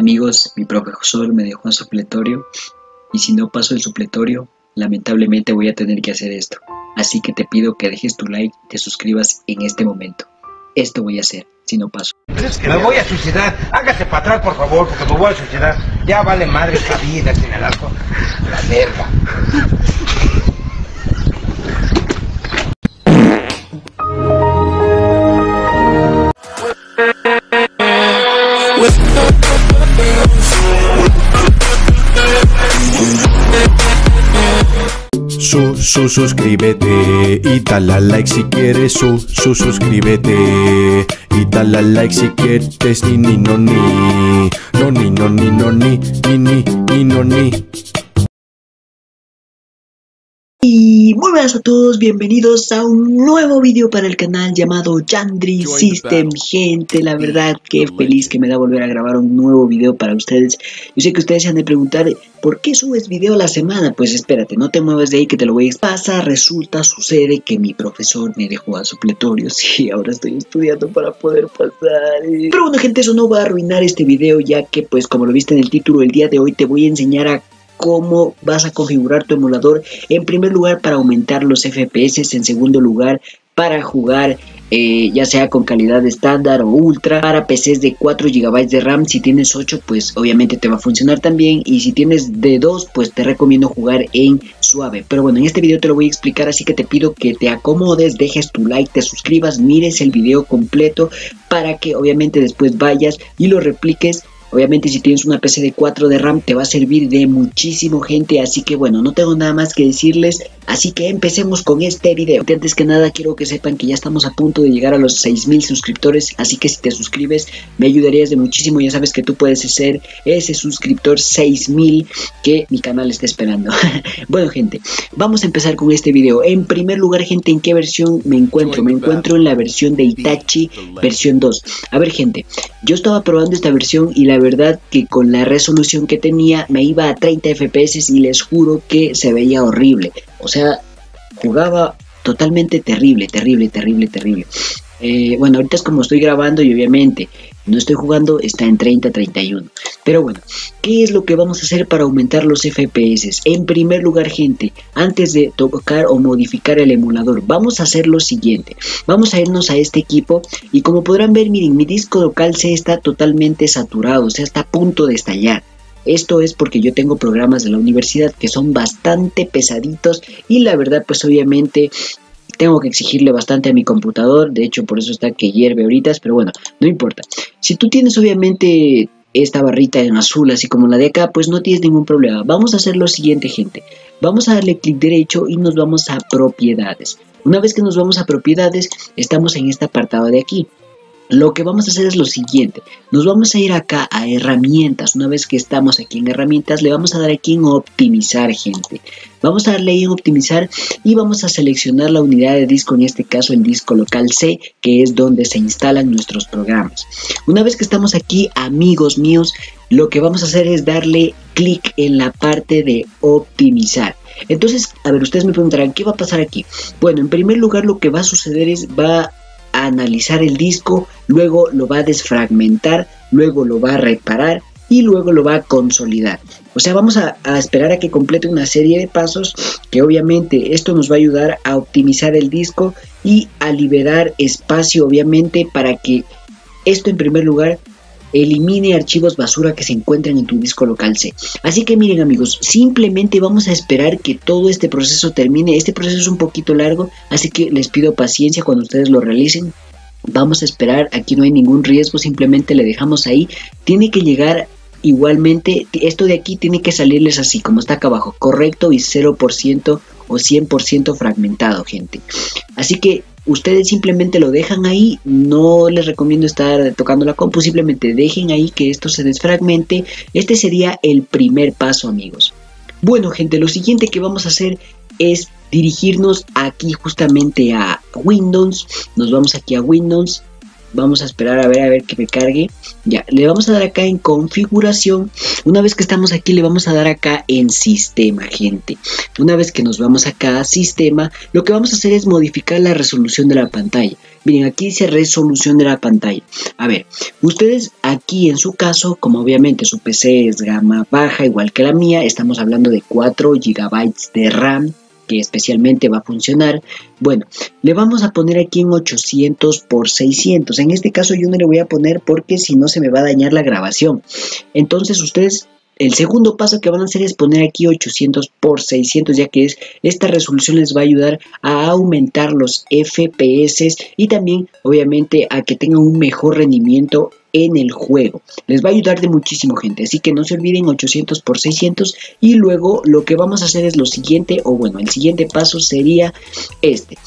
Amigos, mi profesor me dejó un supletorio y si no paso el supletorio, lamentablemente voy a tener que hacer esto. Así que te pido que dejes tu like y te suscribas en este momento. Esto voy a hacer si no paso. Me voy a suicidar. Hágase para atrás, por favor, porque me voy a suicidar. Ya vale madre esta vida sin el arco. La verga. Su, su, suscríbete y dale like si quieres. Su, su, suscríbete y dale like si quieres. Ni, ni, no, ni. No, ni, no, ni, no, ni. Ni, ni, ni, no, ni. Muy buenas a todos, bienvenidos a un nuevo vídeo para el canal llamado Yandri System. Gente, la verdad que feliz que me da volver a grabar un nuevo video para ustedes. Yo sé que ustedes se han de preguntar, ¿por qué subes video a la semana? Pues espérate, no te muevas de ahí que te lo voy a explicar. Pasa, resulta, sucede que mi profesor me dejó a supletorio Sí, ahora estoy estudiando para poder pasar. Pero bueno gente, eso no va a arruinar este video ya que pues como lo viste en el título, el día de hoy te voy a enseñar a cómo vas a configurar tu emulador. En primer lugar, para aumentar los FPS. En segundo lugar, para jugar eh, ya sea con calidad estándar o ultra para PCs de 4 GB de RAM si tienes 8 pues obviamente te va a funcionar también y si tienes de 2 pues te recomiendo jugar en suave pero bueno en este video te lo voy a explicar así que te pido que te acomodes dejes tu like te suscribas mires el video completo para que obviamente después vayas y lo repliques Obviamente si tienes una PC de 4 de RAM te va a servir de muchísimo gente, así que bueno, no tengo nada más que decirles, así que empecemos con este video. Antes que nada quiero que sepan que ya estamos a punto de llegar a los 6000 suscriptores, así que si te suscribes me ayudarías de muchísimo, ya sabes que tú puedes ser ese suscriptor 6000 que mi canal está esperando. bueno gente, vamos a empezar con este video. En primer lugar gente, ¿en qué versión me encuentro? Me encuentro en la versión de Itachi versión 2. A ver gente, yo estaba probando esta versión y la verdad que con la resolución que tenía me iba a 30 FPS y les juro que se veía horrible. O sea, jugaba totalmente terrible, terrible, terrible, terrible. Eh, bueno, ahorita es como estoy grabando y obviamente no estoy jugando, está en 30-31. Pero bueno, ¿qué es lo que vamos a hacer para aumentar los FPS? En primer lugar, gente, antes de tocar o modificar el emulador, vamos a hacer lo siguiente. Vamos a irnos a este equipo y como podrán ver, miren, mi disco local se está totalmente saturado, o sea, está a punto de estallar. Esto es porque yo tengo programas de la universidad que son bastante pesaditos y la verdad pues obviamente tengo que exigirle bastante a mi computador, de hecho por eso está que hierve ahorita, pero bueno, no importa. Si tú tienes obviamente esta barrita en azul, así como la de acá, pues no tienes ningún problema. Vamos a hacer lo siguiente, gente. Vamos a darle clic derecho y nos vamos a propiedades. Una vez que nos vamos a propiedades, estamos en este apartado de aquí. Lo que vamos a hacer es lo siguiente, nos vamos a ir acá a herramientas, una vez que estamos aquí en herramientas le vamos a dar aquí en optimizar gente, vamos a darle ahí en optimizar y vamos a seleccionar la unidad de disco, en este caso el disco local C, que es donde se instalan nuestros programas. Una vez que estamos aquí amigos míos, lo que vamos a hacer es darle clic en la parte de optimizar. Entonces, a ver, ustedes me preguntarán, ¿qué va a pasar aquí? Bueno, en primer lugar lo que va a suceder es, va a analizar el disco, luego lo va a desfragmentar, luego lo va a reparar y luego lo va a consolidar. O sea, vamos a, esperar a que complete una serie de pasos que obviamente esto nos va a ayudar a optimizar el disco y a liberar espacio obviamente para que esto en primer lugar elimine archivos basura que se encuentren en tu disco local C. Así que miren amigos, simplemente vamos a esperar que todo este proceso termine. Este proceso es un poquito largo, así que les pido paciencia cuando ustedes lo realicen. Vamos a esperar, aquí no hay ningún riesgo, simplemente le dejamos ahí. Tiene que llegar igualmente, esto de aquí tiene que salirles así, como está acá abajo, correcto y 0% o 100% fragmentado, gente. Así que ustedes simplemente lo dejan ahí, no les recomiendo estar tocando la compu, simplemente dejen ahí que esto se desfragmente. Este sería el primer paso, amigos. Bueno, gente, lo siguiente que vamos a hacer es dirigirnos aquí justamente a Windows. Nos vamos aquí a Windows Vamos a esperar a ver a ver que me cargue. Ya, le vamos a dar acá en configuración. Una vez que estamos aquí le vamos a dar acá en sistema, gente. Una vez que nos vamos acá a sistema, lo que vamos a hacer es modificar la resolución de la pantalla. Miren, aquí dice resolución de la pantalla. A ver, ustedes aquí en su caso, como obviamente su PC es gama baja, igual que la mía, estamos hablando de 4 GB de RAM, que especialmente va a funcionar. Bueno, le vamos a poner aquí en 800 por 600. En este caso yo no le voy a poner porque si no se me va a dañar la grabación. Entonces ustedes el segundo paso que van a hacer es poner aquí 800 por 600 ya que es esta resolución les va a ayudar a aumentar los FPS y también obviamente a que tengan un mejor rendimiento en el juego. Les va a ayudar de muchísimo gente, así que no se olviden 800 por 600 y luego lo que vamos a hacer es lo siguiente o bueno, el siguiente paso sería este.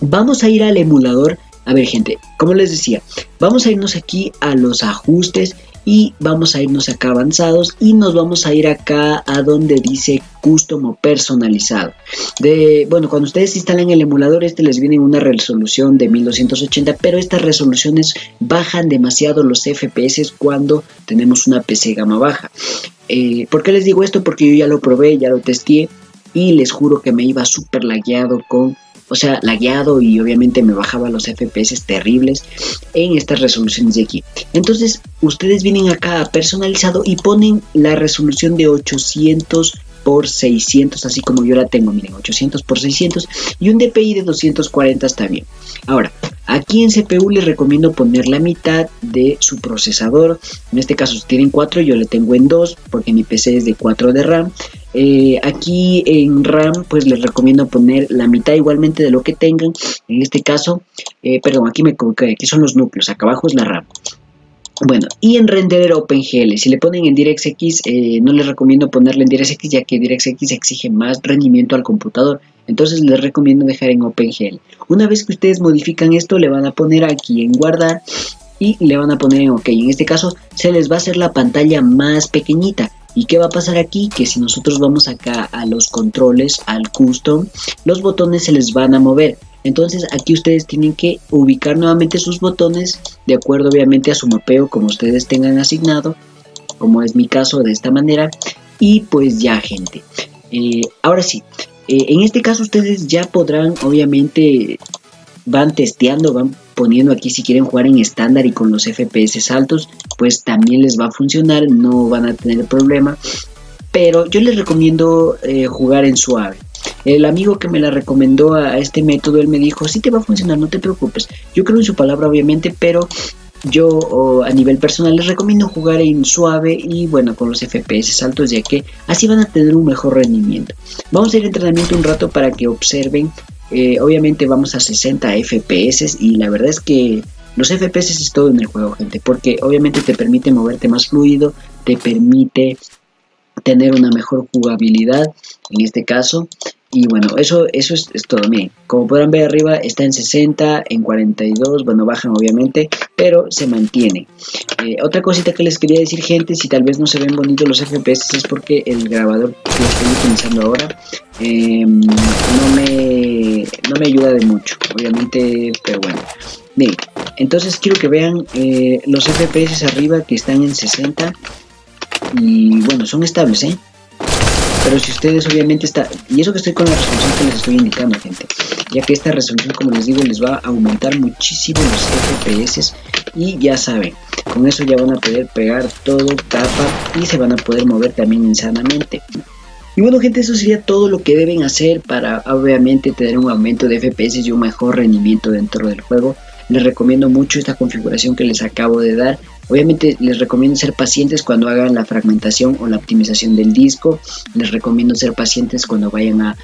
Vamos a ir al emulador a ver gente, como les decía, vamos a irnos aquí a los ajustes y vamos a irnos acá avanzados y nos vamos a ir acá a donde dice custom o personalizado de bueno cuando ustedes instalan el emulador este les viene una resolución de 1280 pero estas resoluciones bajan demasiado los fps cuando tenemos una pc gama baja eh, ¿por qué les digo esto? porque yo ya lo probé ya lo testé y les juro que me iba súper lagueado con o sea, lagueado y obviamente me bajaba los FPS terribles en estas resoluciones de aquí. Entonces, ustedes vienen acá personalizado y ponen la resolución de 800 por 600, así como yo la tengo, miren, 800 por 600 y un DPI de 240 está bien. Ahora, aquí en CPU les recomiendo poner la mitad de su procesador, en este caso si tienen 4, yo le tengo en 2 porque mi PC es de 4 de RAM eh, aquí en RAM pues les recomiendo poner la mitad igualmente de lo que tengan. En este caso, eh, perdón, aquí me aquí son los núcleos, acá abajo es la RAM. Bueno, y en renderer OpenGL, si le ponen en DirectX, eh, no les recomiendo ponerle en DirectX ya que DirectX exige más rendimiento al computador. Entonces les recomiendo dejar en OpenGL. Una vez que ustedes modifican esto, le van a poner aquí en guardar y le van a poner en OK. En este caso, se les va a hacer la pantalla más pequeñita. ¿Y qué va a pasar aquí? Que si nosotros vamos acá a los controles, al custom, los botones se les van a mover. Entonces aquí ustedes tienen que ubicar nuevamente sus botones de acuerdo obviamente a su mapeo como ustedes tengan asignado, como es mi caso de esta manera. Y pues ya gente. Eh, ahora sí, eh, en este caso ustedes ya podrán obviamente van testeando, van poniendo aquí si quieren jugar en estándar y con los FPS altos, pues también les va a funcionar, no van a tener problema. Pero yo les recomiendo eh, jugar en suave. El amigo que me la recomendó a, este método, él me dijo, sí te va a funcionar, no te preocupes. Yo creo en su palabra, obviamente, pero yo a nivel personal les recomiendo jugar en suave y bueno con los FPS altos ya que así van a tener un mejor rendimiento. Vamos a ir a entrenamiento un rato para que observen eh, obviamente vamos a 60 FPS y la verdad es que los FPS es todo en el juego, gente, porque obviamente te permite moverte más fluido, te permite tener una mejor jugabilidad en este caso y bueno, eso, eso es, todo. Miren, como podrán ver arriba está en 60, en 42, bueno, bajan obviamente, pero se mantiene. Eh, otra cosita que les quería decir, gente, si tal vez no se ven bonitos los FPS es porque el grabador que estoy utilizando ahora em, no, me, no me ayuda de mucho, obviamente, pero bueno. Miren, entonces quiero que vean eh, los FPS arriba que están en 60 y bueno, son estables, ¿eh? Pero si ustedes obviamente está, y eso que estoy con la resolución que les estoy indicando, gente, ya que esta resolución, como les digo, les va a aumentar muchísimo los FPS y ya saben, con eso ya van a poder pegar todo capa y se van a poder mover también insanamente. Y bueno gente, eso sería todo lo que deben hacer para obviamente tener un aumento de FPS y un mejor rendimiento dentro del juego. Les recomiendo mucho esta configuración que les acabo de dar Obviamente les recomiendo ser pacientes cuando hagan la fragmentación o la optimización del disco. Les recomiendo ser pacientes cuando vayan a,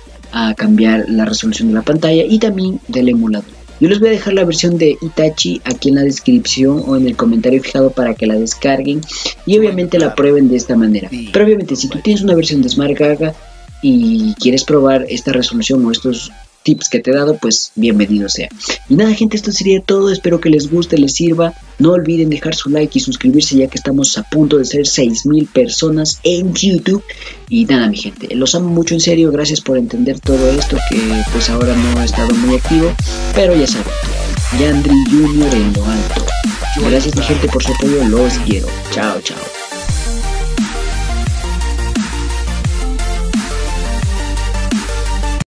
cambiar la resolución de la pantalla y también del emulador. Yo les voy a dejar la versión de Itachi aquí en la descripción o en el comentario fijado para que la descarguen y obviamente la prueben de esta manera. Pero obviamente si tú tienes una versión de Smart Gaga y quieres probar esta resolución o estos tips que te he dado, pues bienvenido sea. Y nada, gente, esto sería todo. Espero que les guste, les sirva. No olviden dejar su like y suscribirse ya que estamos a punto de ser 6000 personas en YouTube. Y nada, mi gente, los amo mucho en serio. Gracias por entender todo esto que pues ahora no he estado muy activo. Pero ya saben, Yandri Junior en lo alto. Gracias mi gente por su apoyo, los quiero. Chao, chao.